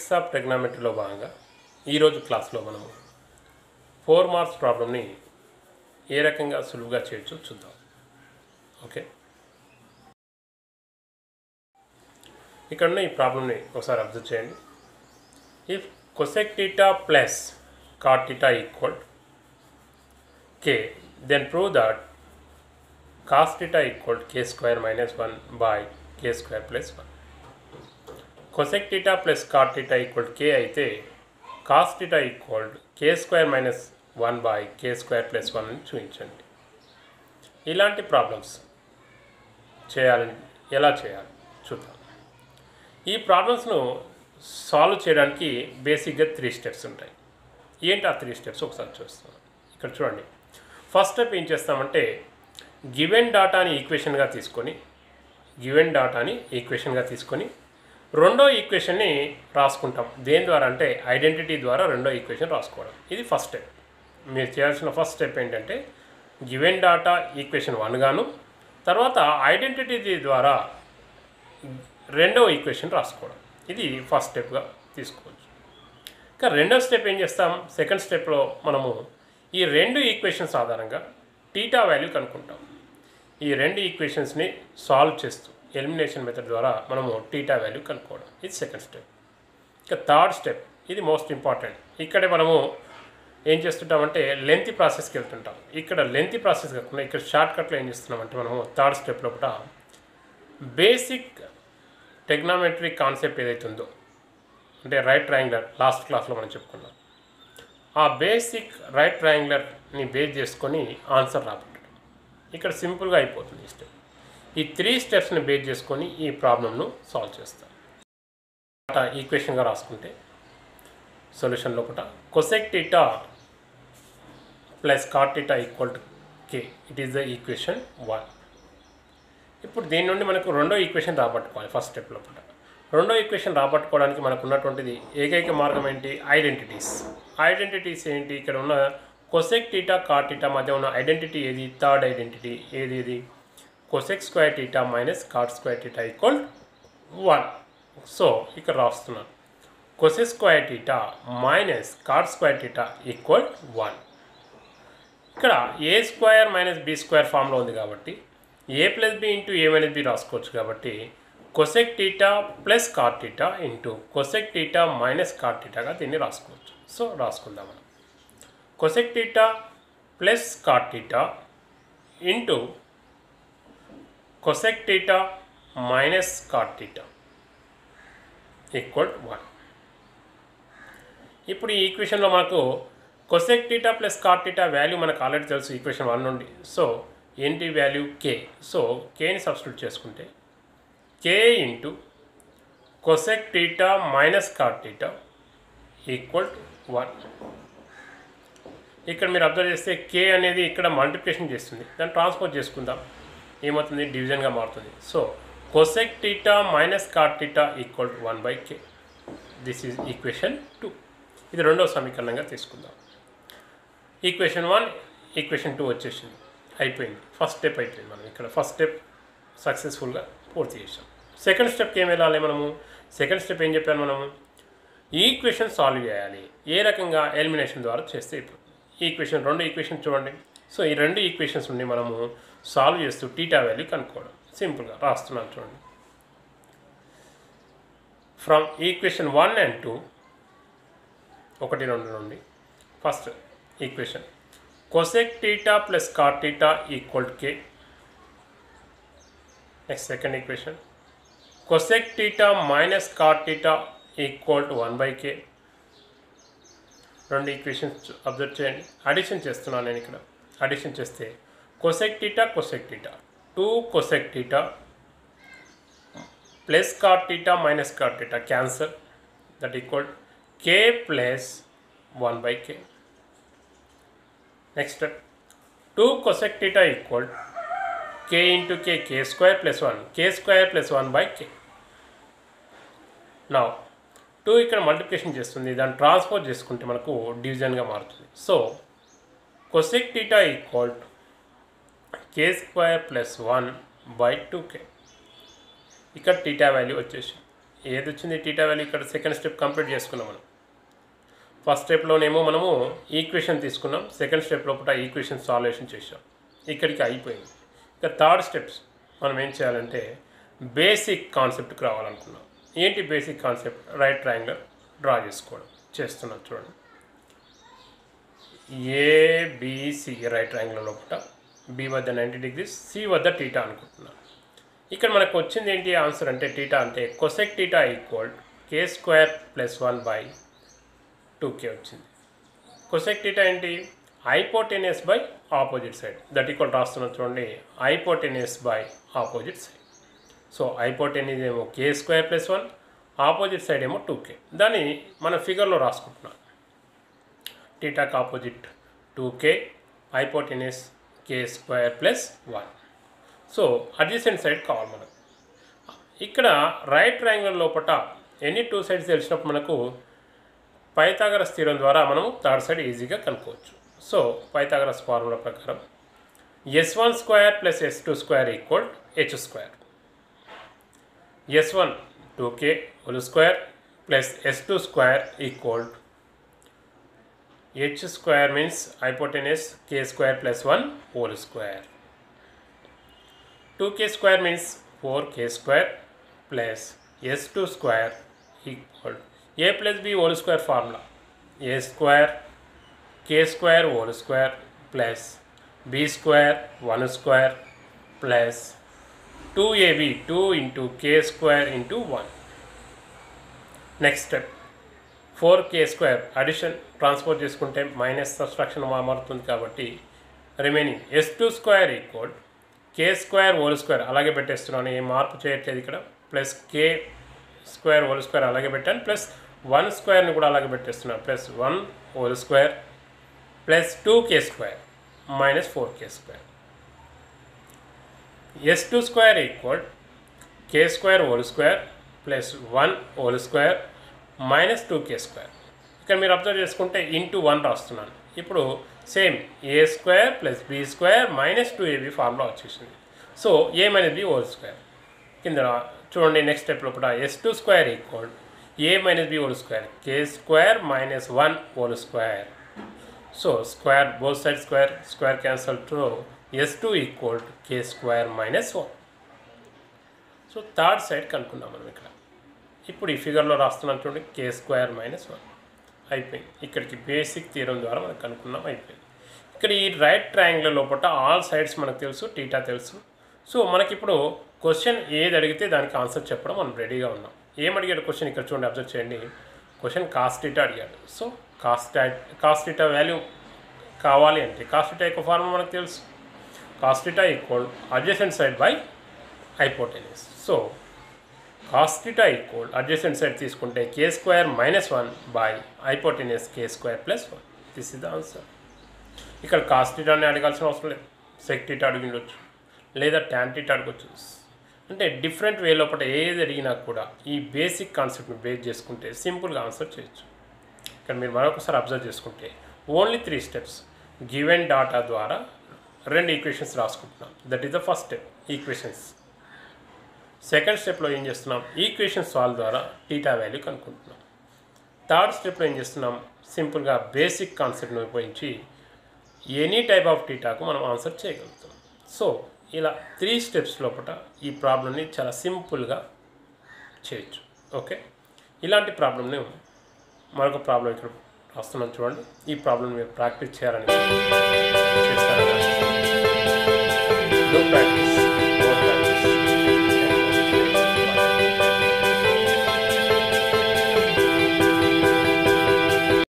Basics of టెక్నామెట్రీలో భాగంగా ఈరోజు క్లాస్లో మనము ఫోర్ మార్క్స్ ప్రాబ్లమ్ని ఏ రకంగా సులువుగా చేయొచ్చు చూద్దాం. ఓకే? ఇక్కడ ఉన్న ఈ ప్రాబ్లమ్ని ఒకసారి అబ్జర్వ్ చేయండి. If cosec theta plus cot theta equal K then prove that cos theta equal K square minus one by K square plus one cosec theta plus cot theta equal K అయితే cos theta equal K square minus one by K square plus one అని చూపించండి. ఇలాంటి problems చేయాలని ఎలా చేయాలి? చూద్దాం. ఈ ప్రాబ్లమ్స్ను solve చేయడానికి బేసిక్గా త్రీ స్టెప్స్ ఉంటాయి. ఏంటి ఆ త్రీ స్టెప్స్ ఒకసారి చూస్తాం. ఇక్కడ చూడండి. ఫస్ట్ స్టెప్ ఏం చేస్తామంటే గివెన్ డాటాని ఈక్వేషన్గా తీసుకొని గివెన్ డాటాని ఈక్వేషన్గా తీసుకొని రెండో ఈక్వేషన్ని రాసుకుంటాం. దేని ద్వారా అంటే ఐడెంటిటీ ద్వారా రెండో ఈక్వేషన్ రాసుకోవడం. ఇది ఫస్ట్ స్టెప్ మీరు చేయాల్సిన ఫస్ట్ స్టెప్ ఏంటంటే గివెన్ డాటా ఈక్వేషన్ వన్ గాను తర్వాత ఐడెంటిటీ ద్వారా రెండవ ఈక్వేషన్ రాసుకోవడం. ఇది ఫస్ట్ స్టెప్గా తీసుకోవచ్చు. ఇంకా రెండో స్టెప్ ఏం చేస్తాం? సెకండ్ స్టెప్లో మనము ఈ రెండు ఈక్వేషన్స్ ఆధారంగా టీటా వాల్యూ కనుక్కుంటాం. ఈ రెండు ఈక్వేషన్స్ని సాల్వ్ చేస్తూ ఎలిమినేషన్ మెథడ్ ద్వారా మనము టీటా వాల్యూ కనుక్కోవడం. ఇది సెకండ్ స్టెప్ ఇక థర్డ్ స్టెప్ ఇది మోస్ట్ ఇంపార్టెంట్ ఇక్కడే మనము ఏం చేస్తుంటామంటే లెంత్ ప్రాసెస్కి వెళ్తుంటాం. ఇక్కడ లెంత్ ప్రాసెస్ కాకుండా ఇక్కడ షార్ట్ కట్లో ఏం చేస్తున్నామంటే మనము థర్డ్ స్టెప్ లోపల బేసిక్ టెక్నామెట్రీ కాన్సెప్ట్ ఏదైతే ఉందో అంటే రైట్ ట్రయాంగులర్ లాస్ట్ క్లాస్లో మనం చెప్పుకున్నాం. ఆ బేసిక్ రైట్ ట్రయాంగులర్ని బేస్ చేసుకొని ఆన్సర్ రాబట్టడం ఇక్కడ సింపుల్గా అయిపోతుంది ఈ స్టెప్ ఈ త్రీ స్టెప్స్ని బేస్ చేసుకొని ఈ ప్రాబ్లంను సాల్వ్ చేస్తాం. ఈక్వేషన్గా రాసుకుంటే సొల్యూషన్ లోపల cosec theta plus cot theta equal to K it is the equation one ఇప్పుడు దీని నుండి మనకు రెండో ఈక్వేషన్ రాబట్టుకోవాలి ఫస్ట్ స్టెప్ లోపల రెండో ఈక్వేషన్ రాబట్టుకోవడానికి మనకు ఉన్నటువంటిది ఏకైక మార్గం ఏంటి? ఐడెంటిటీస్ ఐడెంటిటీస్ ఏంటి? ఇక్కడ ఉన్న కొసెక్ టీటా కాట్ టీటా మధ్య ఉన్న ఐడెంటిటీ ఏది? థర్డ్ ఐడెంటిటీ ఏది ఏది cosec square theta minus cot square theta equal one so ఇక్కడ రాస్తున్నాను. Cosec square theta minus cot square theta equal one ఇక్కడ A square minus B square ఫామ్లో ఉంది కాబట్టి A plus B into A minus B రాసుకోవచ్చు కాబట్టి cosec theta plus cot theta into cosec theta minus cot టీటాగా దీన్ని రాసుకోవచ్చు. So రాసుకుందాం మనం. Cosec theta plus cot theta into cosec theta minus cot theta equal one ఇప్పుడు ఈ ఈక్వేషన్లో మనకు cosec theta plus cot theta value మనకు ఆల్రెడీ తెలుసు ఈక్వేషన్ వన్ నుండి. సో ఏంటి వాల్యూ కే సో కేని సబ్స్టిట్యూట్ చేసుకుంటే K into cosec theta minus cot theta equal to one ఇక్కడ మీరు అబ్జర్వ్ చేస్తే కే అనేది ఇక్కడ మల్టిప్లికేషన్ చేస్తుంది. దాన్ని ట్రాన్స్పోర్ట్ చేసుకుందాం. ఏమవుతుంది? డివిజన్గా మారుతుంది. So cosec theta minus cot theta equal to one by K this is equation two ఇది రెండవ సమీకరణంగా తీసుకుందాం. ఈక్వేషన్ వన్ ఈక్వేషన్ టూ వచ్చేసింది. అయిపోయింది. ఫస్ట్ స్టెప్ అయిపోయింది మనం ఇక్కడ. ఫస్ట్ స్టెప్ సక్సెస్ఫుల్గా పూర్తి చేసాం సెకండ్ స్టెప్కి ఏం వెళ్ళాలి మనము? సెకండ్ స్టెప్ ఏం చెప్పాను మనము? ఈక్వేషన్ సాల్వ్ చేయాలి. ఏ రకంగా? ఎలిమినేషన్ ద్వారా చేస్తే ఈక్వేషన్ రెండు ఈక్వేషన్ చూడండి. సో ఈ రెండు ఈక్వేషన్స్ నుండి మనము సాల్వ్ చేస్తూ టీటా వాల్యూ కనుక్కోవడం. సింపుల్గా రాస్తున్నాను చూడండి. From equation one and two ఒకటి రెండు నుండి first equation cosec theta plus cot theta equal k next second equation cosec theta minus cot theta equal to one by k రెండు ఈక్వేషన్స్ అబ్జర్వ్ చేయండి. Addition చేస్తున్నాను నేను ఇక్కడ. అడిషన్ చేస్తే cosec theta cosec theta two cosec theta plus cot theta minus cot theta cancel that equal k plus one by k next step two cosec theta equal k into k k square plus one k square plus one by k నా two ఇక్కడ multiplication చేస్తుంది దాన్ని transfer చేసుకుంటే మనకు డివిజన్గా మారుతుంది. So cosec theta equal k square plus one by two k ఇక్కడ theta value వచ్చేసి ఏది వచ్చింది టీటా వాల్యూ ఇక్కడ సెకండ్ స్టెప్ కంప్లీట్ చేసుకున్నాం మనం. ఫస్ట్ స్టెప్లోనేమో మనము ఈక్వేషన్ తీసుకున్నాం. సెకండ్ స్టెప్ లోపల ఈక్వేషన్ సాల్వేషన్ చేసాం ఇక్కడికి అయిపోయింది. ఇక థర్డ్ స్టెప్స్ మనం ఏం చేయాలంటే బేసిక్ కాన్సెప్ట్కి రావాలనుకున్నాం. ఏంటి basic concept right triangle draw చేసుకోవడం. చేస్తున్నాం చూడండి. ఏబిసి రైట్ ట్రయాంగిల్ లోపల బి వద్ద నైంటీ డిగ్రీస్ సి వద్ద టీటా అనుకుంటున్నాం. ఇక్కడ మనకు వచ్చింది ఏంటి ఆన్సర్ అంటే టీటా అంటే cosec theta equal k square plus one by two k వచ్చింది. కొసెక్ టీటా ఏంటి? Hypotenuse by opposite side that equal రాస్తున్న చూడండి. Hypotenuse by opposite side so hypotenuse ఏమో k square plus one opposite side ఏమో two కే దాన్ని మన ఫిగర్లో రాసుకుంటున్నాం. టీటాకి opposite two k hypotenuse k square plus one so adjacent side కావాలి మనకు. ఇక్కడ రైట్ ట్రయాంగిల్ లోపల ఎన్ని టూ సైడ్స్ తెలిసినప్పుడు మనకు పైతాగరస్ స్థిరం ద్వారా మనం థర్డ్ సైడ్ ఈజీగా కనుక్కోవచ్చు. సో పైతాగరస్ ఫార్ములా ప్రకారం S one square plus S two square equal H square S one two k whole square plus S two square equal H square means hypotenuse k square plus one whole square two k square means four k square plus S two square equal A plus B whole square formula A square k square whole square plus B square one square plus two AB two into k square into one next step four k square addition transport చేసుకుంటే minus subtraction మారుతుంది కాబట్టి remaining S two square equal k square whole square అలాగే పెట్టేస్తున్నాను. ఏ మార్పు చేయట్లేదు ఇక్కడ. Plus k square whole square అలాగే పెట్టాను. ప్లస్ వన్ స్క్వేర్ని కూడా అలాగే పెట్టేస్తున్నాను plus one whole square plus two k square minus four k square. S two square equal k square whole square plus one whole square minus two k square. ఇక్కడ మీరు observe చేసుకుంటే into one రాస్తున్నాను. ఇప్పుడు same A square plus B square minus two AB formula వచ్చేసింది. So A minus B whole square. కింద చూడండి next step లోపల S two square equal A minus B whole square. K square minus one whole square. So square both side square square cancel to S two equal k square minus one. So third side కనుక్కున్నాం మనం ఇక్కడ. ఇప్పుడు ఈ ఫిగర్లో రాస్తున్నాం చూడండి కే square minus one. అయిపోయింది. ఇక్కడికి basic తీరం ద్వారా మనం కనుక్కున్నాం అయిపోయింది. ఇక్కడ ఈ రైట్ ట్రయాంగిల్ లోపల ఆల్ సైడ్స్ మనకు తెలుసు టీటా తెలుసు. సో మనకి ఇప్పుడు క్వశ్చన్ ఏది అడిగితే దానికి ఆన్సర్ చెప్పడం మనం రెడీగా ఉన్నాం. ఏం అడిగాడు క్వశ్చన్ ఇక్కడ చూడండి అబ్జర్వ్ చేయండి. క్వశ్చన్ కాస్టీటా అడిగాడు. సో కాస్టా కాస్టీటా వాల్యూ కావాలి అంటే కాస్టీటా యొక్క ఫార్ములా మనకు తెలుసు. Cos theta equal adjacent side by hypotenuse so cos theta equal adjacent side తీసుకుంటే k square minus one by hypotenuse k square plus one. This is the answer ఇక్కడ కాస్టిటాని అడగాల్సిన అవసరం లేదు. సెక్టిటా అడిగిండొచ్చు లేదా ట్యాంటిటా అడగచ్చు. అంటే డిఫరెంట్ వే లోపల ఏది అడిగినా కూడా ఈ బేసిక్ కాన్సెప్ట్ని బేస్ చేసుకుంటే సింపుల్గా ఆన్సర్ చేయొచ్చు. ఇక్కడ మీరు మరొకసారి అబ్జర్వ్ చేసుకుంటే only three steps given data ద్వారా రెండు equations రాసుకుంటున్నాం. That is the first step equations second స్టెప్లో ఏం చేస్తున్నాం? ఈక్వేషన్ సాల్వ్ ద్వారా టీటా వాల్యూ కనుక్కుంటున్నాం. థర్డ్ స్టెప్లో ఏం చేస్తున్నాం? సింపుల్గా బేసిక్ కాన్సెప్ట్ని ఉపయోగించి ఎనీ టైప్ ఆఫ్ టీటాకు మనం ఆన్సర్ చేయగలుగుతాం సో ఇలా త్రీ స్టెప్స్ లోపల ఈ ప్రాబ్లమ్ని చాలా సింపుల్గా చేయొచ్చు. ఓకే ఇలాంటి ప్రాబ్లమ్ని మరొక ప్రాబ్లం ఇక్కడ రాస్తున్నాను చూడండి. ఈ ప్రాబ్లమ్ మీరు ప్రాక్టీస్ చేయాలని ప్రాక్టీస్